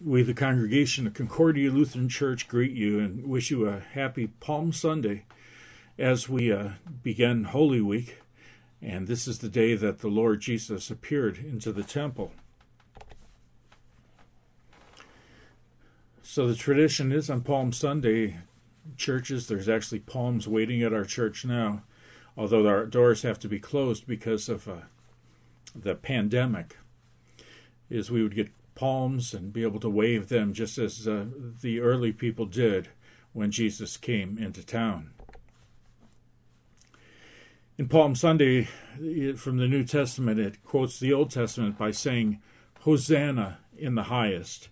We, the congregation of Concordia Lutheran Church, greet you and wish you a happy Palm Sunday as we uh, begin Holy Week. And this is the day that the Lord Jesus appeared into the temple. So the tradition is on Palm Sunday, churches, there's actually palms waiting at our church now, although our doors have to be closed because of uh, the pandemic. Is we would get palms and be able to wave them just as uh, the early people did when Jesus came into town. In Palm Sunday, from the New Testament, it quotes the Old Testament by saying, Hosanna in the highest.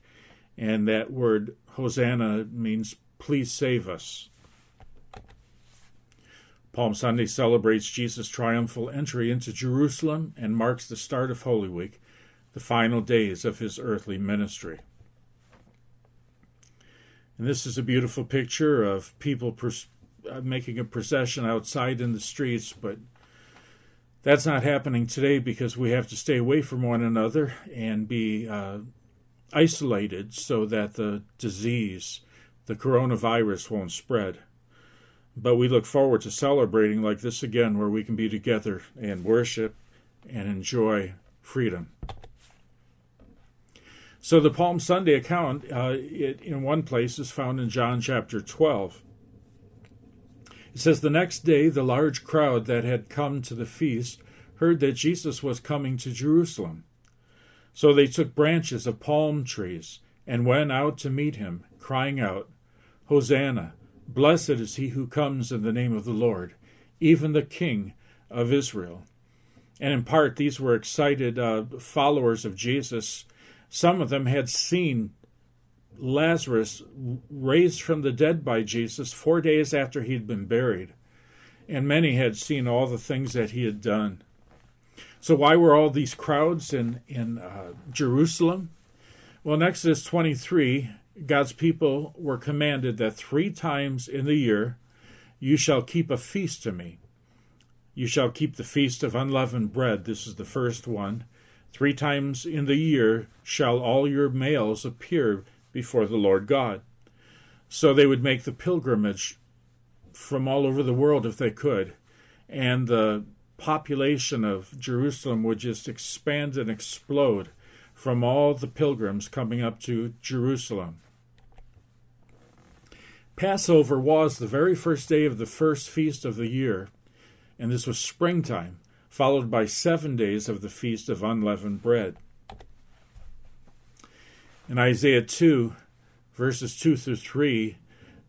And that word Hosanna means, please save us. Palm Sunday celebrates Jesus' triumphal entry into Jerusalem and marks the start of Holy Week, the final days of his earthly ministry. And this is a beautiful picture of people pers- uh, making a procession outside in the streets, but that's not happening today because we have to stay away from one another and be uh, isolated so that the disease, the coronavirus, won't spread. But we look forward to celebrating like this again, where we can be together and worship and enjoy freedom. So the Palm Sunday account, uh, it, in one place, is found in John chapter 12. It says, The next day, the large crowd that had come to the feast heard that Jesus was coming to Jerusalem. So they took branches of palm trees and went out to meet him, crying out, Hosanna! Blessed is he who comes in the name of the Lord, even the King of Israel. And in part, these were excited uh, followers of Jesus some of them had seen Lazarus raised from the dead by Jesus four days after he'd been buried, and many had seen all the things that he had done. So, why were all these crowds in, in uh, Jerusalem? Well, in Exodus 23, God's people were commanded that three times in the year you shall keep a feast to me. You shall keep the feast of unleavened bread. This is the first one. Three times in the year shall all your males appear before the Lord God. So they would make the pilgrimage from all over the world if they could. And the population of Jerusalem would just expand and explode from all the pilgrims coming up to Jerusalem. Passover was the very first day of the first feast of the year, and this was springtime followed by seven days of the Feast of Unleavened Bread. In Isaiah 2, verses 2 through 3,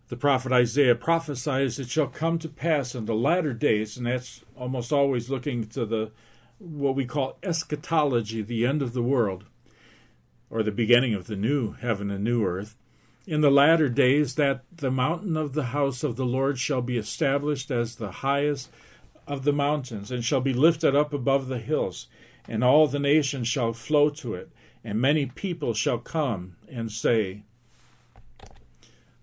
the prophet Isaiah prophesies it shall come to pass in the latter days, and that's almost always looking to the what we call eschatology, the end of the world, or the beginning of the new heaven and new earth. In the latter days, that the mountain of the house of the Lord shall be established as the highest of the mountains, and shall be lifted up above the hills, and all the nations shall flow to it, and many people shall come and say,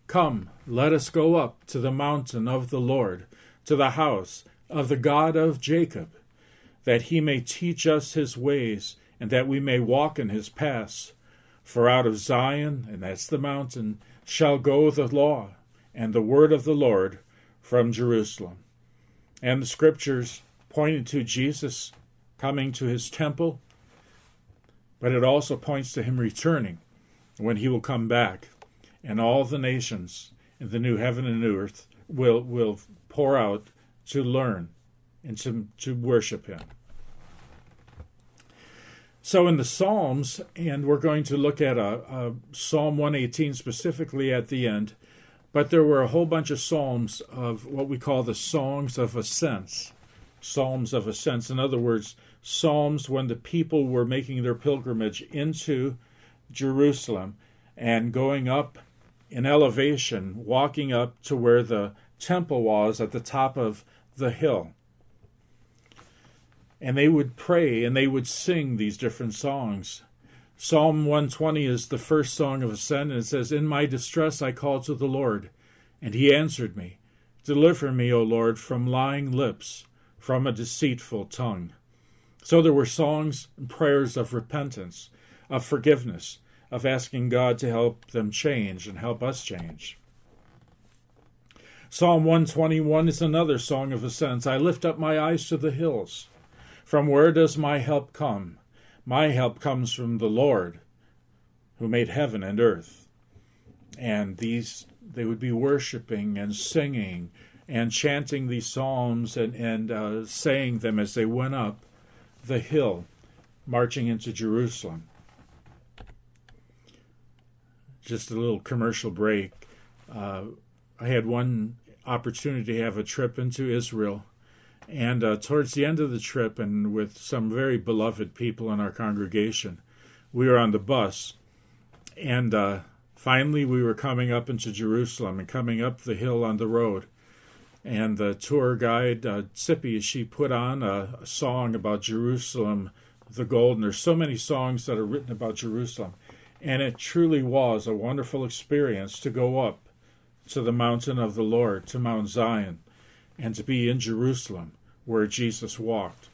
Come, let us go up to the mountain of the Lord, to the house of the God of Jacob, that he may teach us his ways, and that we may walk in his paths. For out of Zion, and that's the mountain, shall go the law, and the word of the Lord from Jerusalem and the scriptures pointed to Jesus coming to his temple, but it also points to him returning when he will come back, and all the nations in the new heaven and new earth will will pour out to learn and to, to worship him. So in the Psalms, and we're going to look at a, a Psalm 118 specifically at the end, but there were a whole bunch of psalms of what we call the songs of ascents. Psalms of ascents. In other words, psalms when the people were making their pilgrimage into Jerusalem and going up in elevation, walking up to where the temple was at the top of the hill. And they would pray and they would sing these different songs. Psalm 120 is the first song of ascent, and it says, In my distress I called to the Lord, and he answered me. Deliver me, O Lord, from lying lips, from a deceitful tongue. So there were songs and prayers of repentance, of forgiveness, of asking God to help them change and help us change. Psalm 121 is another song of ascent. I lift up my eyes to the hills. From where does my help come? My help comes from the Lord who made heaven and earth. And these they would be worshiping and singing and chanting these psalms and, and uh, saying them as they went up the hill, marching into Jerusalem. Just a little commercial break. Uh, I had one opportunity to have a trip into Israel. And uh, towards the end of the trip, and with some very beloved people in our congregation, we were on the bus. And uh, finally, we were coming up into Jerusalem and coming up the hill on the road. And the tour guide, uh, Sippy, she put on a, a song about Jerusalem, the Golden. There's so many songs that are written about Jerusalem. And it truly was a wonderful experience to go up to the mountain of the Lord, to Mount Zion, and to be in Jerusalem where Jesus walked.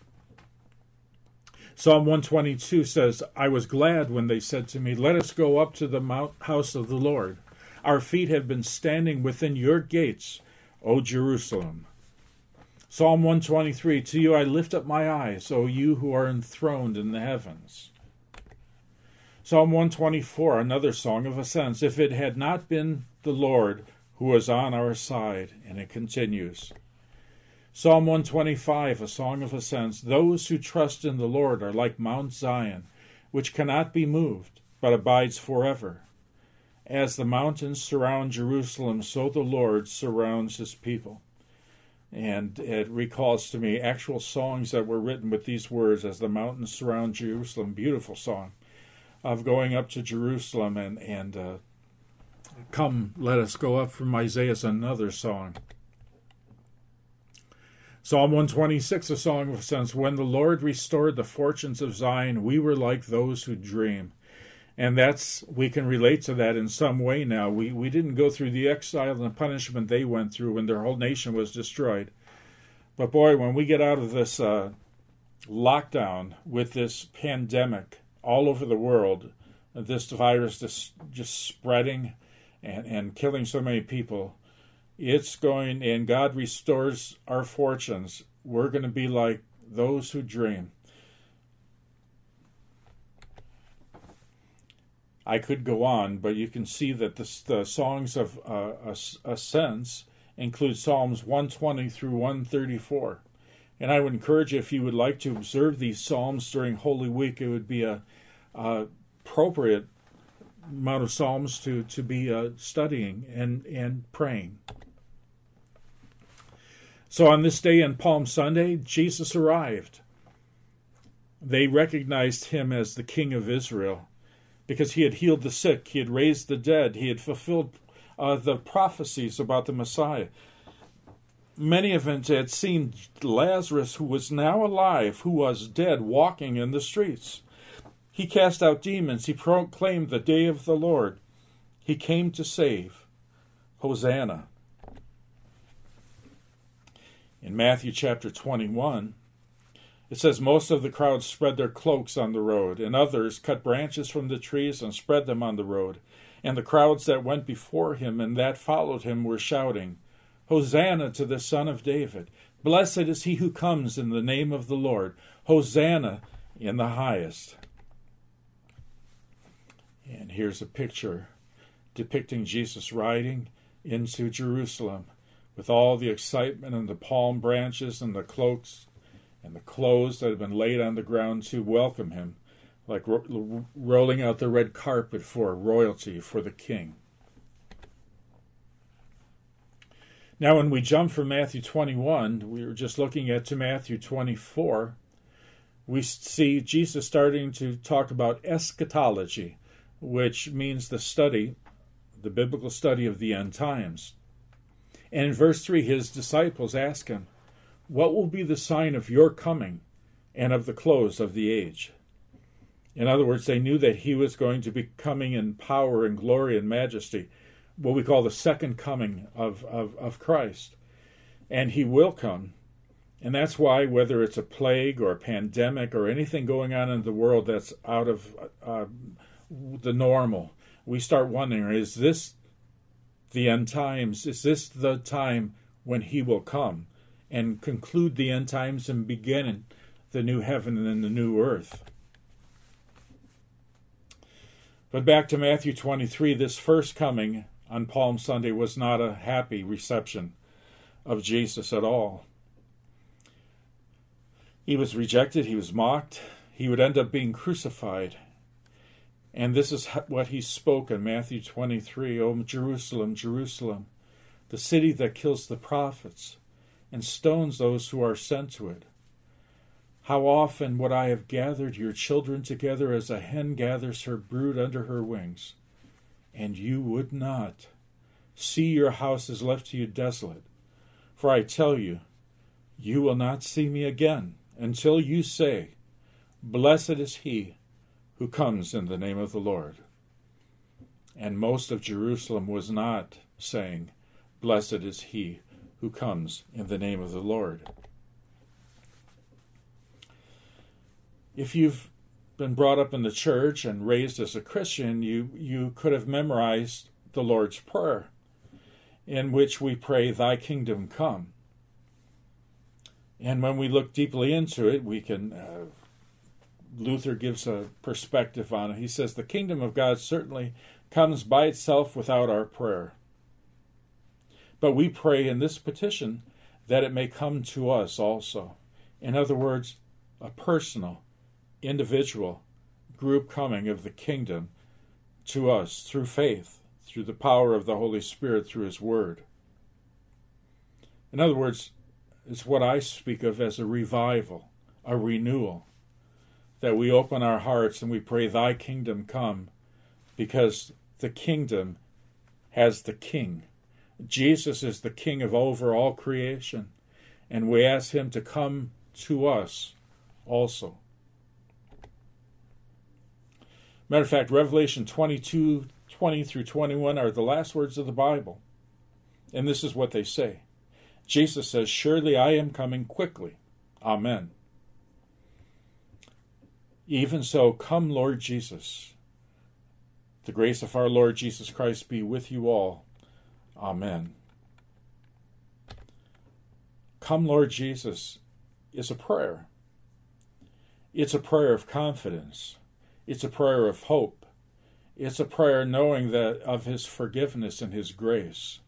Psalm 122 says, I was glad when they said to me, Let us go up to the house of the Lord. Our feet have been standing within your gates, O Jerusalem. Psalm 123 To you I lift up my eyes, O you who are enthroned in the heavens. Psalm 124, another song of ascents. If it had not been the Lord who was on our side. And it continues. Psalm 125, a song of ascents. Those who trust in the Lord are like Mount Zion, which cannot be moved, but abides forever. As the mountains surround Jerusalem, so the Lord surrounds his people. And it recalls to me actual songs that were written with these words as the mountains surround Jerusalem. Beautiful song of going up to Jerusalem and, and uh, Come, let us go up from Isaiah is another song. Psalm 126, a song of ascents. When the Lord restored the fortunes of Zion, we were like those who dream. And that's, we can relate to that in some way now. We, we didn't go through the exile and the punishment they went through when their whole nation was destroyed. But boy, when we get out of this uh, lockdown with this pandemic all over the world, this virus just, just spreading, and, and killing so many people, it's going, and God restores our fortunes. We're going to be like those who dream. I could go on, but you can see that the, the songs of uh, ascents include Psalms 120 through 134. And I would encourage you, if you would like to observe these Psalms during Holy Week, it would be a, a appropriate amount of psalms to to be uh, studying and and praying. So on this day in Palm Sunday, Jesus arrived. They recognized him as the King of Israel because he had healed the sick, he had raised the dead, he had fulfilled uh, the prophecies about the Messiah. Many of them had seen Lazarus, who was now alive, who was dead, walking in the streets. He cast out demons. He proclaimed the day of the Lord. He came to save. Hosanna. In Matthew chapter 21, it says, Most of the crowd spread their cloaks on the road, and others cut branches from the trees and spread them on the road. And the crowds that went before him and that followed him were shouting, Hosanna to the Son of David! Blessed is he who comes in the name of the Lord! Hosanna in the highest! And here's a picture depicting Jesus riding into Jerusalem with all the excitement and the palm branches and the cloaks and the clothes that had been laid on the ground to welcome him, like ro- rolling out the red carpet for royalty, for the king. Now, when we jump from Matthew 21, we were just looking at to Matthew 24, we see Jesus starting to talk about eschatology which means the study, the biblical study of the end times. And in verse 3, his disciples ask him, What will be the sign of your coming and of the close of the age? In other words, they knew that he was going to be coming in power and glory and majesty, what we call the second coming of, of, of Christ. And he will come. And that's why, whether it's a plague or a pandemic or anything going on in the world that's out of uh, the normal. We start wondering is this the end times? Is this the time when he will come and conclude the end times and begin the new heaven and the new earth? But back to Matthew 23, this first coming on Palm Sunday was not a happy reception of Jesus at all. He was rejected, he was mocked, he would end up being crucified. And this is what he spoke in Matthew 23 O Jerusalem, Jerusalem, the city that kills the prophets and stones those who are sent to it. How often would I have gathered your children together as a hen gathers her brood under her wings, and you would not. See, your house is left to you desolate. For I tell you, you will not see me again until you say, Blessed is he who comes in the name of the Lord. And most of Jerusalem was not saying, Blessed is he who comes in the name of the Lord. If you've been brought up in the church and raised as a Christian, you, you could have memorized the Lord's Prayer, in which we pray, Thy kingdom come. And when we look deeply into it, we can uh, Luther gives a perspective on it. He says, The kingdom of God certainly comes by itself without our prayer. But we pray in this petition that it may come to us also. In other words, a personal, individual, group coming of the kingdom to us through faith, through the power of the Holy Spirit, through His Word. In other words, it's what I speak of as a revival, a renewal that we open our hearts and we pray, Thy kingdom come, because the kingdom has the king. Jesus is the king of over all creation, and we ask him to come to us also. Matter of fact, Revelation 22 20 through 21 are the last words of the Bible. And this is what they say Jesus says, Surely I am coming quickly. Amen. Even so, come, Lord Jesus. The grace of our Lord Jesus Christ be with you all. Amen. Come, Lord Jesus, is a prayer. It's a prayer of confidence. It's a prayer of hope. It's a prayer knowing that of his forgiveness and his grace.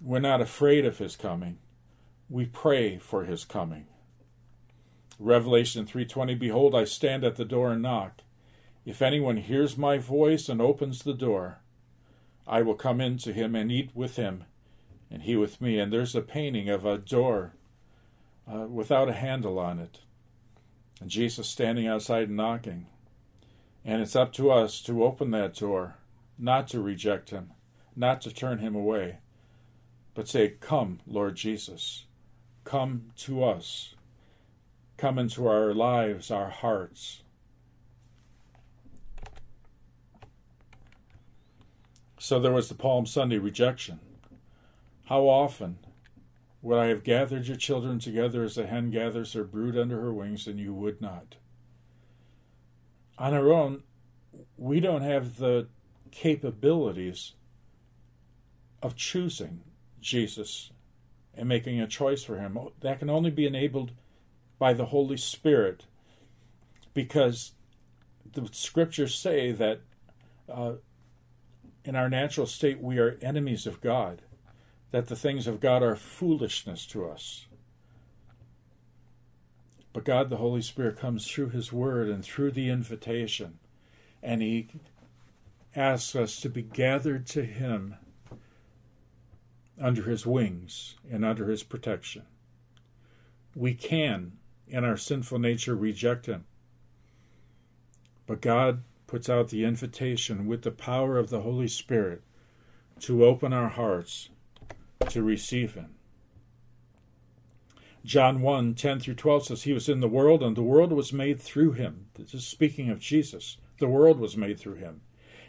We're not afraid of his coming. We pray for his coming. Revelation 3:20 Behold I stand at the door and knock. If anyone hears my voice and opens the door I will come in to him and eat with him and he with me. And there's a painting of a door uh, without a handle on it and Jesus standing outside and knocking. And it's up to us to open that door not to reject him not to turn him away but say come Lord Jesus. Come to us come into our lives, our hearts. So there was the Palm Sunday rejection. How often would I have gathered your children together as a hen gathers her brood under her wings, and you would not? On our own, we don't have the capabilities of choosing Jesus and making a choice for him. That can only be enabled by the Holy Spirit because the scriptures say that uh, in our natural state we are enemies of God, that the things of God are foolishness to us. But God, the Holy Spirit, comes through His Word and through the invitation, and He asks us to be gathered to Him under His wings and under His protection. We can in our sinful nature reject Him. But God puts out the invitation with the power of the Holy Spirit to open our hearts to receive Him. John 1 10 through 12 says, He was in the world, and the world was made through Him. This is speaking of Jesus. The world was made through Him,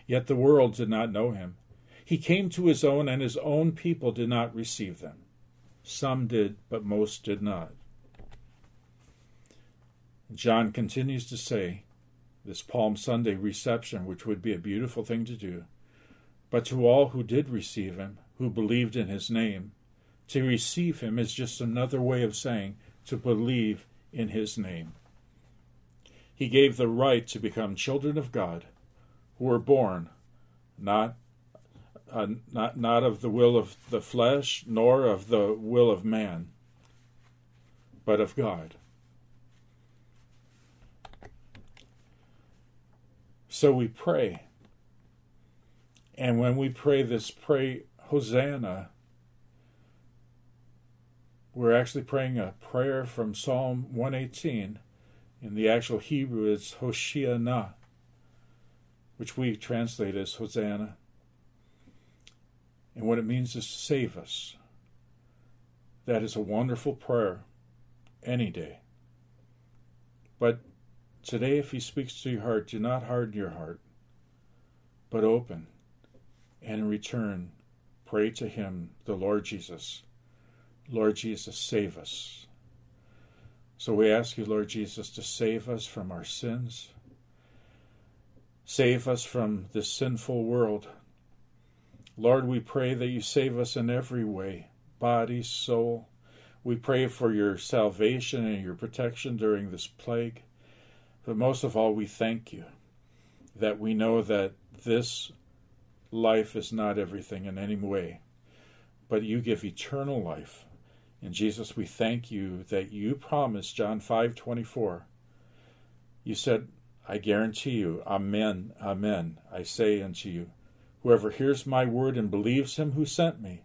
yet the world did not know Him. He came to His own, and His own people did not receive them. Some did, but most did not. John continues to say, this Palm Sunday reception, which would be a beautiful thing to do. But to all who did receive him, who believed in his name, to receive him is just another way of saying to believe in his name. He gave the right to become children of God, who were born not uh, not not of the will of the flesh nor of the will of man, but of God. So we pray. And when we pray this pray Hosanna, we're actually praying a prayer from Psalm 118. In the actual Hebrew, it's Hoshiana, which we translate as Hosanna. And what it means is save us. That is a wonderful prayer any day. But today, if He speaks to your heart, do not harden your heart, but open and in return pray to Him, the Lord Jesus. Lord Jesus, save us. So we ask you, Lord Jesus, to save us from our sins. Save us from this sinful world Lord, we pray that you save us in every way body, soul. We pray for your salvation and your protection during this plague. But most of all, we thank you that we know that this life is not everything in any way, but you give eternal life. And Jesus, we thank you that you promised John 5:24. You said, I guarantee you, amen, amen, I say unto you, Whoever hears my word and believes him who sent me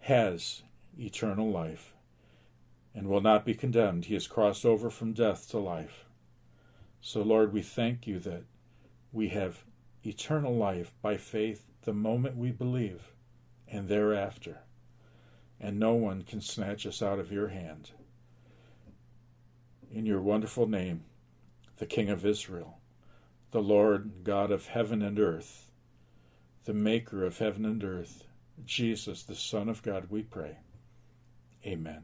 has eternal life and will not be condemned. He has crossed over from death to life. So, Lord, we thank you that we have eternal life by faith the moment we believe and thereafter. And no one can snatch us out of your hand. In your wonderful name, the King of Israel, the Lord God of heaven and earth, the maker of heaven and earth, Jesus, the Son of God, we pray. Amen.